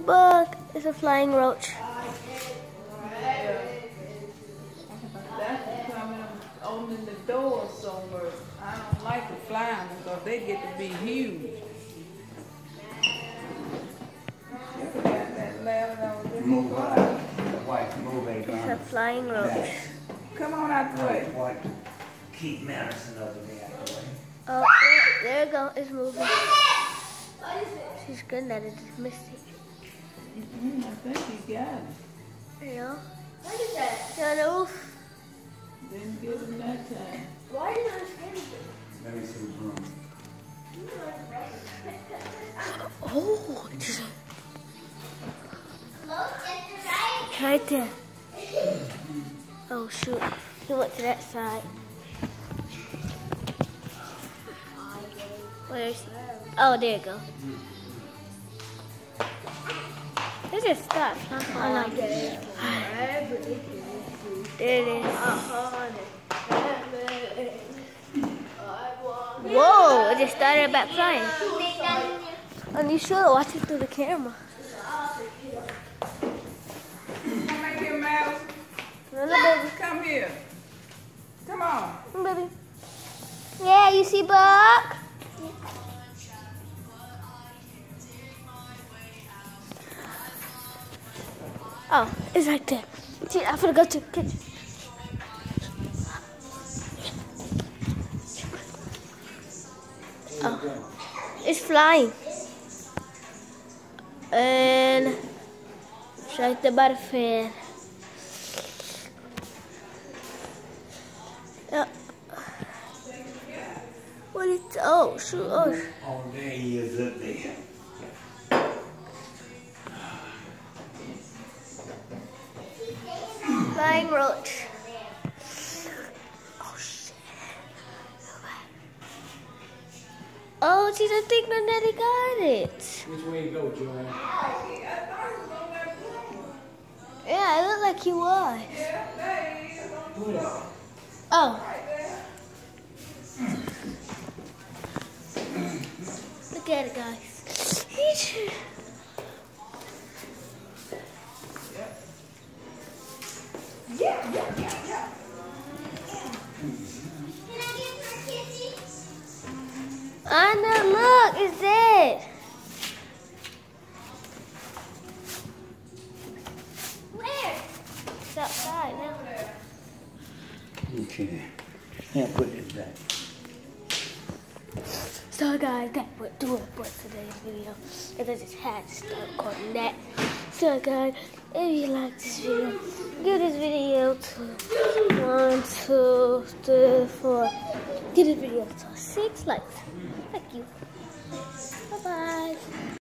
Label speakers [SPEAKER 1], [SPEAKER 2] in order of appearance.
[SPEAKER 1] a bug. It's a flying roach.
[SPEAKER 2] Opening the door so much. I don't like the flying because they get to be huge. Got that ladder that was in the
[SPEAKER 3] Move
[SPEAKER 2] car.
[SPEAKER 3] White, move
[SPEAKER 1] It's a flying roach.
[SPEAKER 2] Come on out the way.
[SPEAKER 3] White, keep Madison over there out the way.
[SPEAKER 1] Oh, there, there it go. It's moving. She's good at it. Just missed it.
[SPEAKER 2] Mm, I think he got it.
[SPEAKER 1] You know? What is that? the roof.
[SPEAKER 2] Didn't get him that time.
[SPEAKER 1] Why did I scared
[SPEAKER 3] Let me see what's wrong.
[SPEAKER 1] Oh, it's right there. Oh shoot, he went to that side. Where's? Oh, there you go. It just stopped. Huh? Oh, no. There it is. Whoa! It just started back flying. And you should watch it through the camera.
[SPEAKER 2] Come here, Madison.
[SPEAKER 1] No, no, baby.
[SPEAKER 2] Come here. Come on.
[SPEAKER 1] Come, baby. Yeah, you see Buck? Oh, it's right there. See, I'm gonna go to the kitchen. Oh, it's flying. And right. What is oh shoot Oh,
[SPEAKER 3] there he is up there.
[SPEAKER 1] Flying roach. Oh shit. Oh, see the thing that Daddy got it.
[SPEAKER 3] Which way you go, Joanne?
[SPEAKER 1] Yeah, it looked like he was. Oh. Look at it, guys. Anna, look, it's it. Where? It's outside now.
[SPEAKER 3] Okay. Yeah, put this back.
[SPEAKER 1] So guys, that would do it for today's video. And I just had to start recording that. So guys, if you like this video, give this video to one, two, three, four. Give this video to six likes. Thank you. Bye bye.